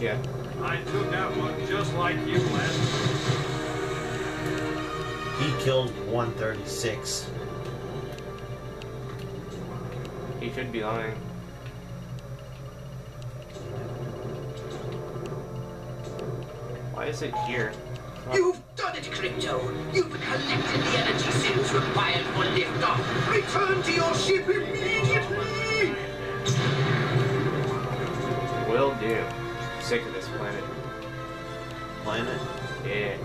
Yeah. I took out one just like you last He killed 136. He could be lying. Why is it here? You've done it, Crypto. You've collected the energy cells required for liftoff. Return to your ship immediately! Will do. Sick of this planet. Planet? Yeah.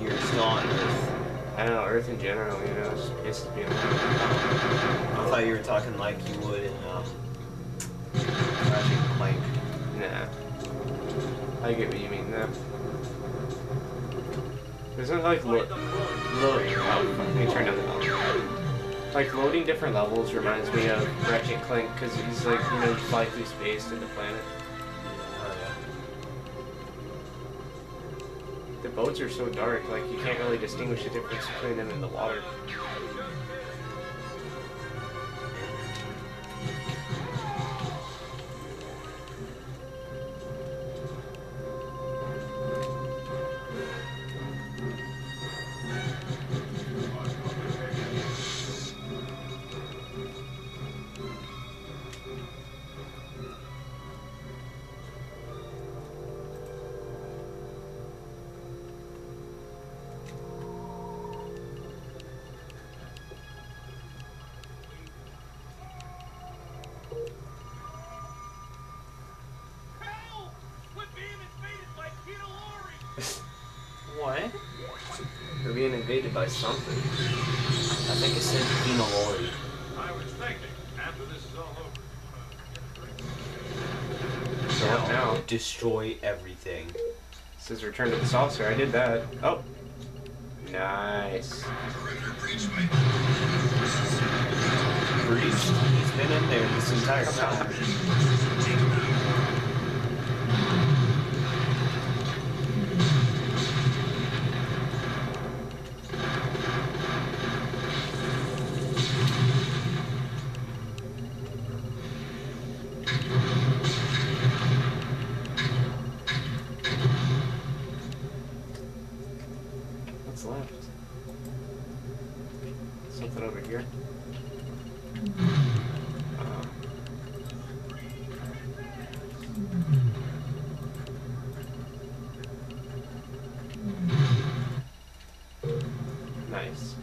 You're still on Earth. I don't know, Earth in general, you know, it's pisses me off. I thought you were talking like you would in, um, Ratchet and Clank. Nah. I get what you mean now. Isn't it like lo- lo- oh, let me turn down the volume. Like loading different levels reminds me of Ratchet Clank because he's like you know you fly through space to the planet. Boats are so dark, like you can't really distinguish the difference between them in the water. We're being invaded by something. I think it said Kino Lori. I was thinking, after this is all over, uh, So what now? Destroy everything. says return to the saucer. I did that. Oh. Nice. Breach Breached. He's been in there this entire time. What's left? Something over here. Uh, nice.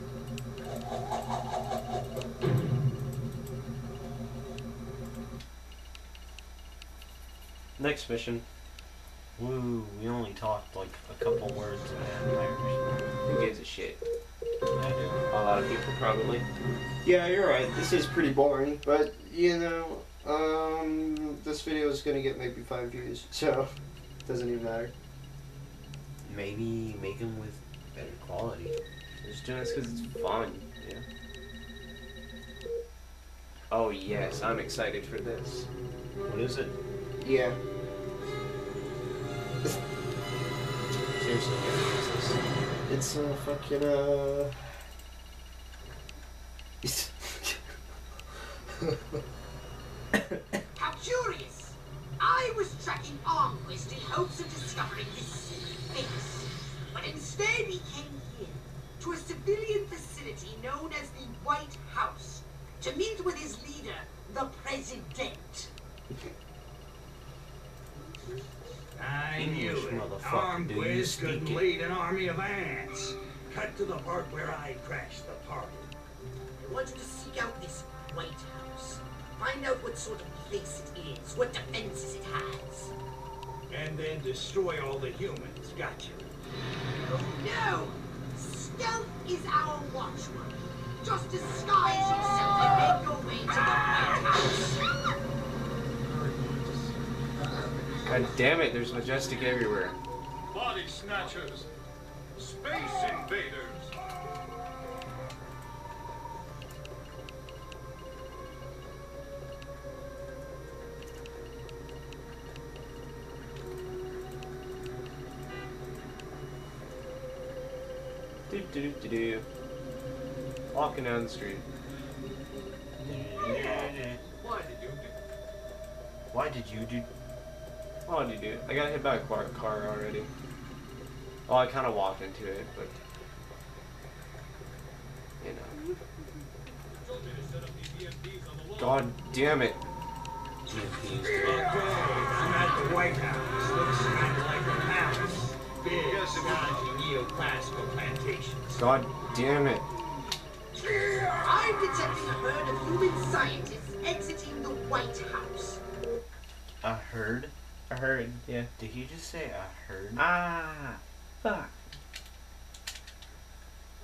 Next mission. Woo, we only talked like a couple words in Empires. Who gives a shit? I do. A lot of people probably. Yeah, you're right. This is pretty boring, but you know, um, this video is gonna get maybe five views, so it doesn't even matter. Maybe make them with better quality. Just doing this because it's fun. Yeah. Oh yes, I'm excited for this. What is it? Yeah. Seriously, what is this? It's a fucking uh. It's How curious! I was tracking Armquist in hopes of discovering his space. But instead he came here, to a civilian facility known as the White House, to meet with his leader, the President. I English knew it. motherfucker, do you speak couldn't it? lead an army of ants. Cut to the part where I crashed the party. I want you to seek out this White House. Find out what sort of place it is, what defenses it has. And then destroy all the humans. Gotcha. Oh no! Stealth is our watchword. Just disguise God damn it, there's majestic everywhere. Body snatchers. Space invaders. Do, do, do, do. Walking down the street. Why did you do? Oh, did you do? Oh, I got hit by a car, already. Well, I kind of walked into it, but you know. God damn it! God damn it! I'm detecting a herd of human scientists exiting the White House. A herd? I heard. Yeah. Did he just say a herd? Ah, fuck.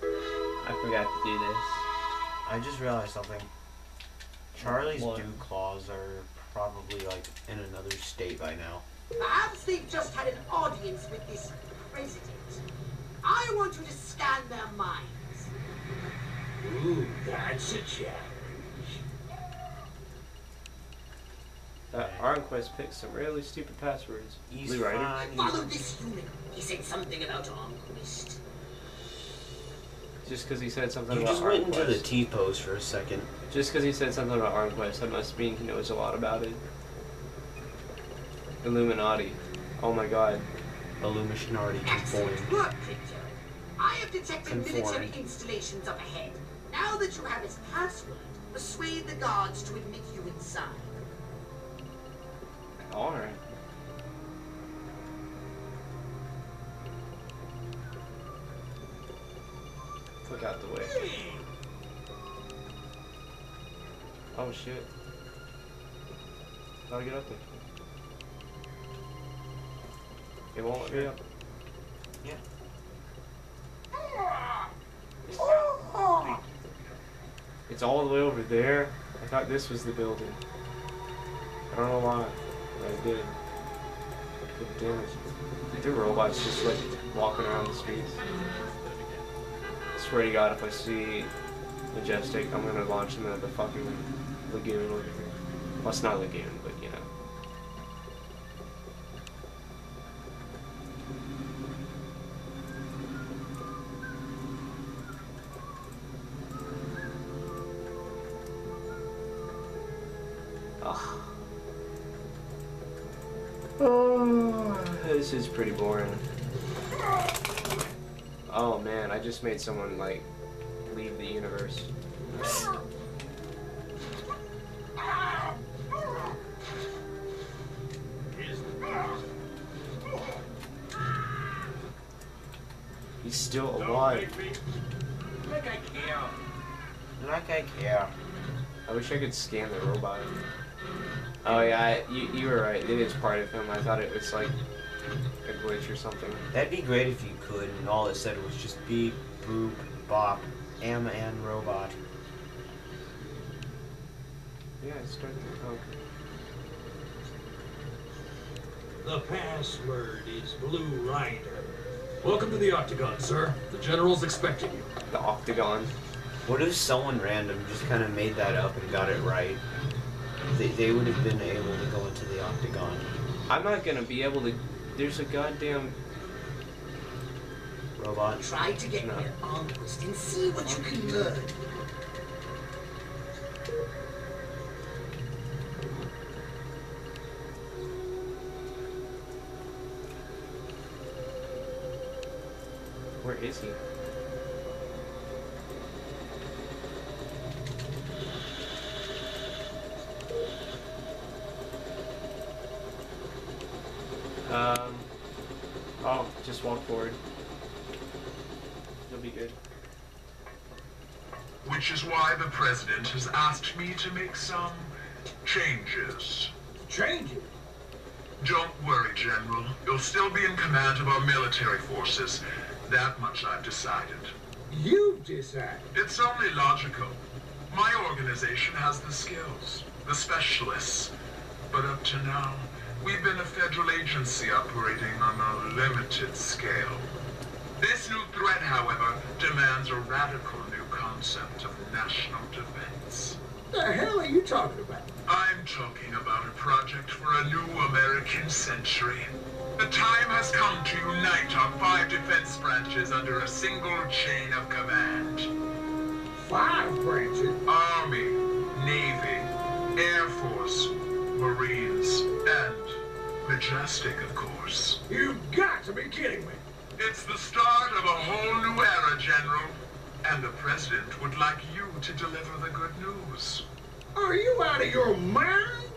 I forgot to do this. I just realized something. Charlie's What? dew claws are probably like in another state by now. Perhaps they've just had an audience with this president. I want you to scan their minds. Ooh, that's a challenge. That Armquist picked some really stupid passwords. He's Lee Ryder? fine. Follow this human. He said something about Armquist. Just because he said something You about just went into the T pose for a second. Just because he said something about Armquist, that must mean he knows a lot about it. Illuminati. Oh my god. Illuminati Excellent conformed. work, Victor. I have detected military Conformed. installations up ahead. Now that you have his password, persuade the guards to admit you inside. Alright. Look out the way. Oh shit. Gotta get up there. It won't let me up. Yeah. It's all the way over there. I thought this was the building. I don't know why, I did. Good damn it. The robots just like walking around the streets. I swear to God, if I see Majestic, I'm gonna launch him at the fucking lagoon. Well, it's not lagoon, this is pretty boring. Oh man, I just made someone like leave the universe. He's still alive. Like I care. Like I care. I wish I could scan the robot. Oh yeah, I, you, you were right. It is part of him. I thought it was like a glitch or something. That'd be great if you could, and all it said was just beep, boop, bop, am and robot. Yeah, it started to talk. The password is Blue Rider. Welcome to the Octagon, sir. The General's expecting you. The octagon. What if someone random just kind of made that up and got it right? They, they would have been able to go into the octagon. I'm not gonna be able to. There's a goddamn. Robot. Try to get No. near Armquist and see what you can learn. Where is he? Um. Oh, just walk forward. You'll be good. Which is why the president has asked me to make some changes. Changes? Don't worry, General. You'll still be in command of our military forces. That much I've decided. You decide. It's only logical. My organization has the skills, the specialists. But up to now, we've been a federal agency operating on a limited scale. This new threat, however, demands a radical new concept of national defense. The hell are you talking about? I'm talking about a project for a new American century. The time has come to unite our five defense branches under a single chain of command. five branches. Army, Navy, Air Force, Marines, and Majestic, of course. You've got to be kidding me. It's the start of a whole new era, General. And the President would like you to deliver the good news. Are you out of your mind?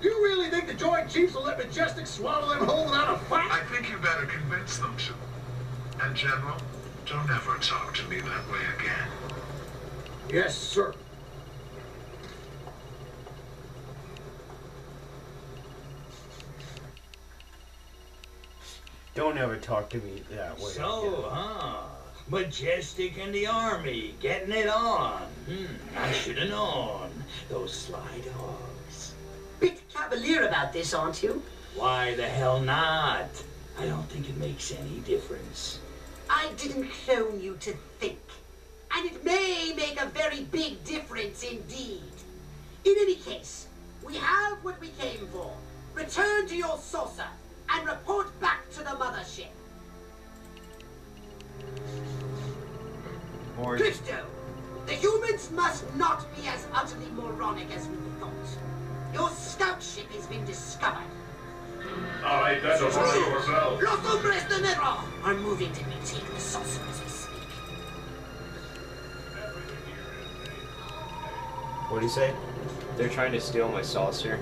You really think the Joint Chiefs will let Majestic swallow them whole without a I fight? I think you better convince them to. And General, don't ever talk to me that way again. Yes, sir. Don't ever talk to me that way. So, huh? Majestic and the Army getting it on. Hmm, I should have known. Those sly dogs. Bit cavalier about this, aren't you? Why the hell not? I don't think it makes any difference. I didn't clone you to think. And it may make a very big difference indeed. In any case, we have what we came for. Return to your saucer and report back to the mothership. Or Christo, the humans must not be as utterly moronic as we thought. Your scout ship has been discovered. Alright, that's a yourself. Los hombres de negro are moving to retake the saucer as we speak. what do you say? They're trying to steal my saucer,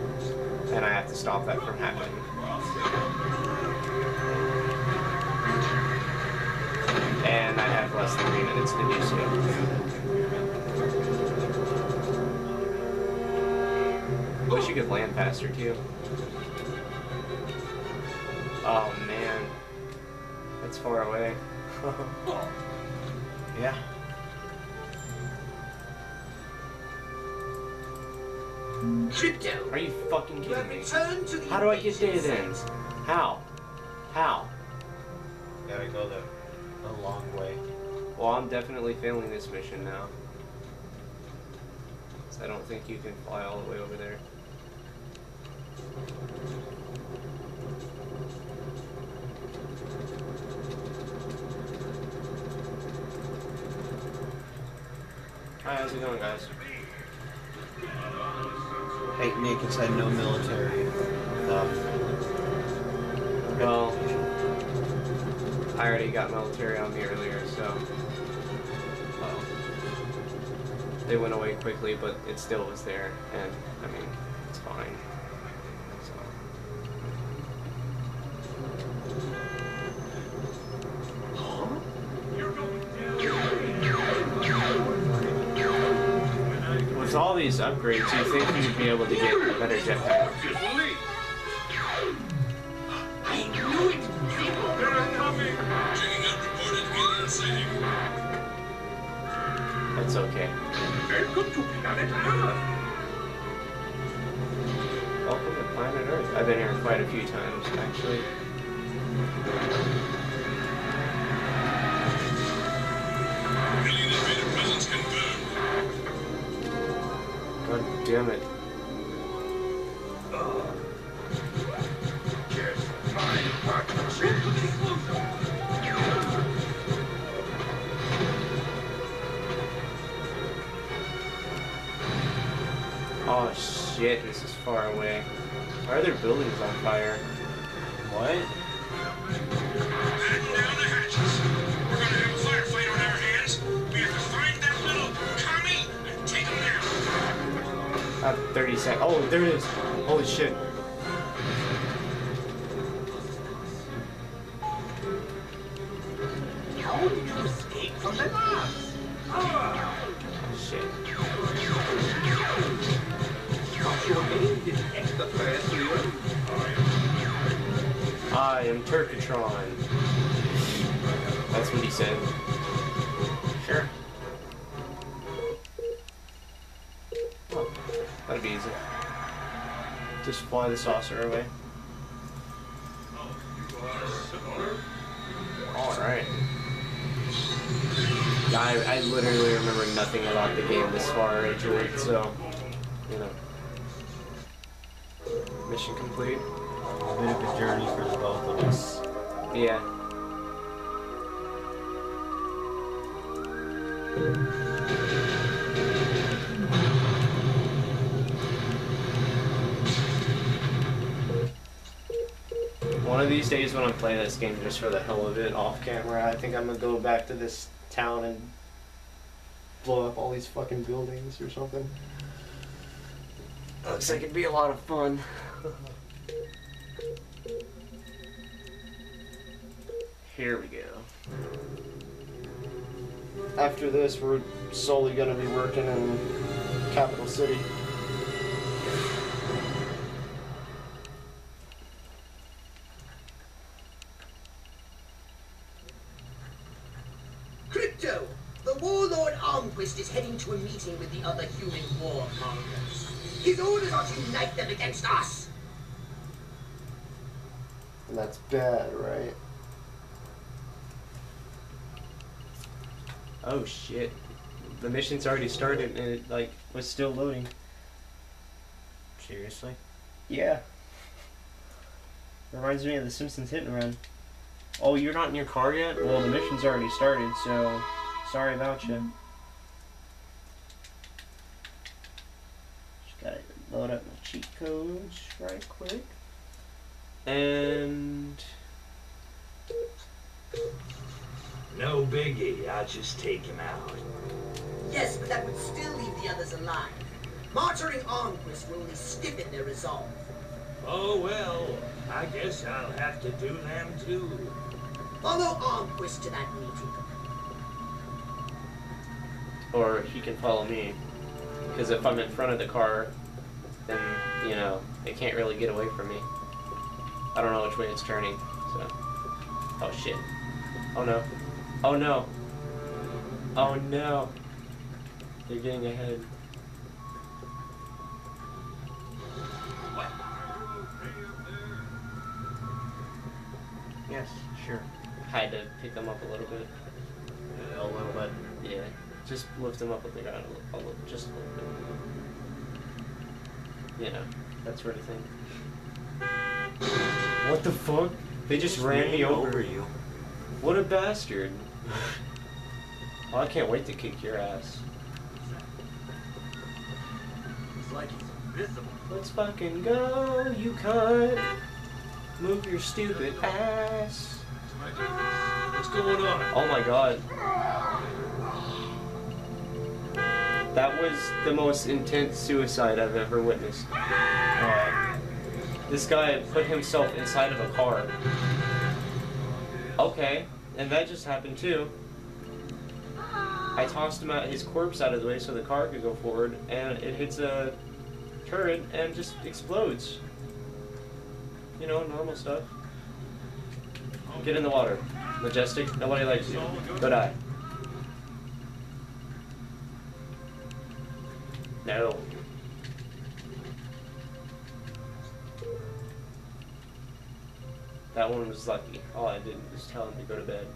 and I have to stop that from happening. And I have less than three minutes to do so. Wish you could land faster too. Oh man, that's far away. Yeah. Crypto, Are you fucking kidding me? to the How do I get invasion data then? How? How? Gotta go the a long way. Well, I'm definitely failing this mission now. I don't think you can fly all the way over there. Hi, how's it going, guys? Hey, Nick, it's had no military. Um, Well, I already got military on me earlier, so. They went away quickly, but it still was there, and I mean, it's fine. So. With all these upgrades, you think you'd be able to get a better jetpack? I knew it! Checking out reported. That's okay. Welcome to planet Earth. Welcome to planet Earth. I've been here quite a few times, actually. Alien invader presence confirmed. God damn it. Far away. Why are there buildings on fire? what? Batten down the hatches. We're gonna have a firefight on our hands. We have to find that little commie and take him down. About 30 seconds. Oh, there it is. Holy shit. Am Turkatron. That's what he said. Sure. Oh, that'd be easy. Just fly the saucer away. Alright. I, I literally remember nothing about the game this far into it, so, you know. Mission complete? A bit of a journey for the both of us. Yeah. One of these days when I'm playing this game just for the hell of it off camera, I think I'm gonna go back to this town and blow up all these fucking buildings or something. Looks like it'd be a lot of fun. Here we go. After this, we're solely gonna be working in Capital City. Crypto! The warlord Armquist is heading to a meeting with the other human war warmongers. His orders are to unite them against us! And that's bad, right? Oh shit. The mission's already started and it like was still loading. Seriously? Yeah. Reminds me of the Simpsons hit and run. Oh, you're not in your car yet? Well, the mission's already started, so sorry about you. Just gotta load up my cheat codes right quick. And No biggie. I'll just take him out. Yes, but that would still leave the others alive. Martyring Armquist will only stiffen their resolve. Oh well. I guess I'll have to do them too. Follow Armquist to that meeting. or he can follow me. Because if I'm in front of the car, then you know it can't really get away from me. I don't know which way it's turning. So, oh shit. Oh no. Oh no. Oh no. They're getting ahead. What? Yes, sure. Had to pick them up a little bit. A little bit. Yeah. Just lift them up with the ground a little, just a little bit. You know, that sort of thing. What the fuck? They just ran me over. you. What a bastard. Well, I can't wait to kick your ass. It's like he's invisible. Let's fucking go, you cunt. Move your stupid ass. What's going on? Oh my god. That was the most intense suicide I've ever witnessed. Uh, this guy put himself inside of a car. Okay, and that just happened too. I tossed him out, his corpse out of the way so the car could go forward, and it hits a turret and just explodes. You know, normal stuff. Get in the water. Majestic, nobody likes you. Go die. No. That one was lucky. All I did was tell him to go to bed.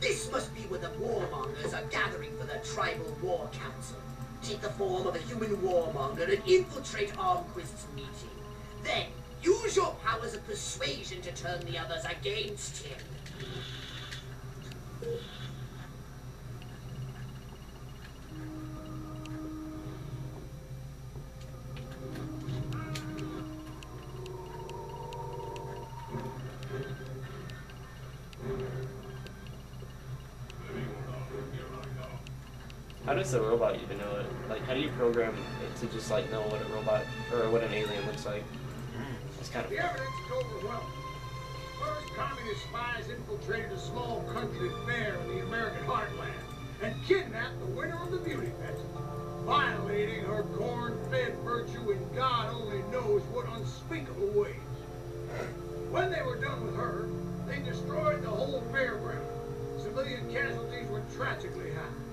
This must be where the warmongers are gathering for their tribal war council. Take the form of a human warmonger and infiltrate Armquist's meeting. Then, use your powers of persuasion to turn the others against him. How does the robot even know it? Like, how do you program it to just like know what a robot or what an alien looks like? It's kind of The evidence is overwhelming. First, communist spies infiltrated a small country fair in the American heartland and kidnapped the winner of the beauty pageant, violating her corn-fed virtue in God only knows what unspeakable ways. When they were done with her, they destroyed the whole fairground. Civilian casualties were tragically high.